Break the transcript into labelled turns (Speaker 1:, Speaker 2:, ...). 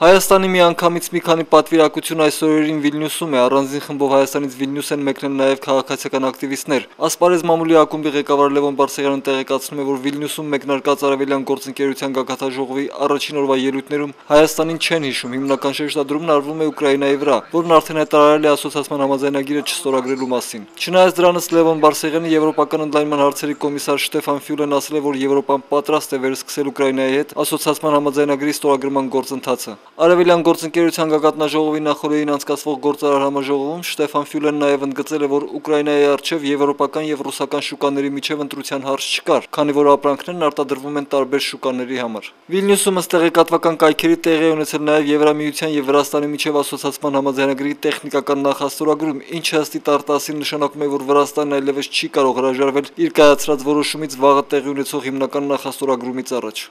Speaker 1: Հայաստանի միանգամից մի քանի պատվիրակություն այս օրերին Վիլնյուսում է, առանձին խմբով Հայաստանից Վիլնյուս են մեկնել նաև քաղաքացիական ակտիվիստներ։ Ասպարեզ մամուլի ակումբի ղեկավար Լևոն Բարսեղյանը տեղեկացնում է, որ Վիլնյուսում մեկնարկած արևելյան գործընկերության գագաթաժողովի առաջին օրվա ելույթներում Հայաստանին չեն հիշում, հիմնական շեշտադրումն արվում է Ուկրաինայի վրա, որն արդեն հայտարարել է ասոցիացիան համաձայնագիրը չստորագրելու մասին։ Չնայած դրանից Լևոն Բարսեղյանը եվրոպական ընդլայնման հարցերի կոմիսար Շտեֆան Ֆյուլեն ասել է, որ Եվրոպան պատրաստ է վերսկսել Ուկրաինայի հետ ասոցիացիան համաձայնագրի ստորագրման գործընթացը։ Արևելյան գործընկերության գագաթնաժողովի նախորդին անցկացվող գործարար համաժողովում Շտեֆան Ֆյուլեն նաև ընդգծել է, որ Ուկրաինայի արչև եվրոպական եւ ռուսական շուկաների միջև ընտրության հարց չկար, քանի որ ապրանքներն արտադրվում են տարբեր շուկաների համար։ Վիլնյուսում ըստ տեղեկատվական կայքերի տեղի ունեցել նաև Եվրամիության եւ Վրաստանի միջև ասոցիացիան համաձայնագրի տեխնիկական նախաստորագրում, ինչը ըստ Տարտասին նշանակում է, որ Վրաստանն այլևս չի կարող հրաժարվել իր կայացրած որոշումից վաղը տեղի ունեցող հիմնական նախաստորագրումից առաջ։